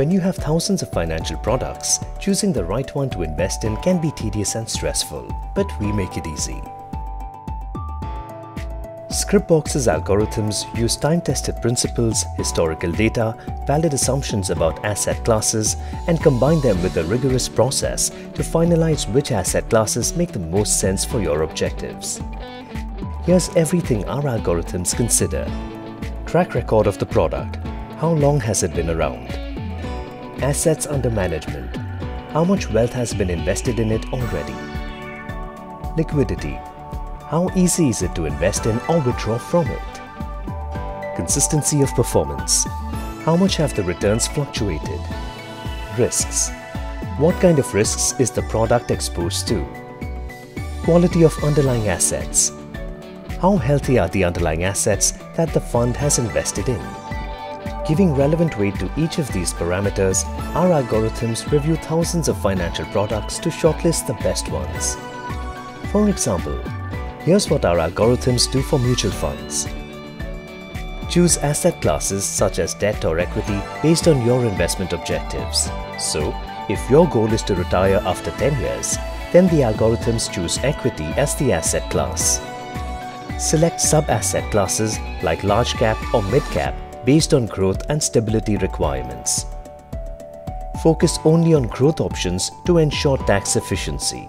When you have thousands of financial products, choosing the right one to invest in can be tedious and stressful, but we make it easy. Scripbox's algorithms use time-tested principles, historical data, valid assumptions about asset classes and combine them with a rigorous process to finalize which asset classes make the most sense for your objectives. Here's everything our algorithms consider. Track record of the product. How long has it been around? Assets under management. How much wealth has been invested in it already? Liquidity how easy is it to invest in or withdraw from it? Consistency of performance. How much have the returns fluctuated? Risks. What kind of risks is the product exposed to? Quality of underlying assets. How healthy are the underlying assets that the fund has invested in? Giving relevant weight to each of these parameters, our algorithms review thousands of financial products to shortlist the best ones. For example, Here's what our algorithms do for mutual funds. Choose asset classes such as debt or equity based on your investment objectives. So, if your goal is to retire after 10 years, then the algorithms choose equity as the asset class. Select sub-asset classes like large cap or mid cap based on growth and stability requirements. Focus only on growth options to ensure tax efficiency.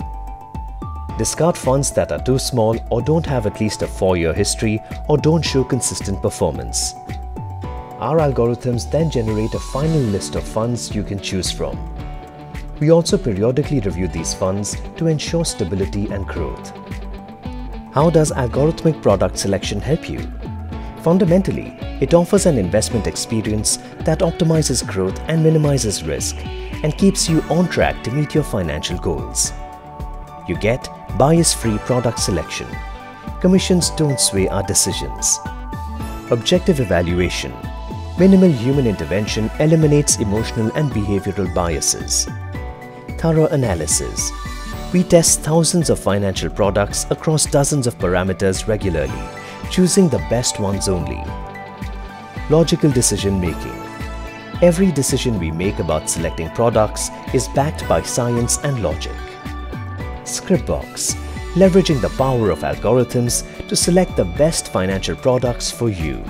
Discard funds that are too small or don't have at least a 4-year history or don't show consistent performance. Our algorithms then generate a final list of funds you can choose from. We also periodically review these funds to ensure stability and growth. How does algorithmic product selection help you? Fundamentally, it offers an investment experience that optimizes growth and minimizes risk and keeps you on track to meet your financial goals. You get bias-free product selection. Commissions don't sway our decisions. Objective evaluation. Minimal human intervention eliminates emotional and behavioral biases. Thorough analysis. We test thousands of financial products across dozens of parameters regularly, choosing the best ones only. Logical decision making. Every decision we make about selecting products is backed by science and logic. Scripbox, leveraging the power of algorithms to select the best financial products for you.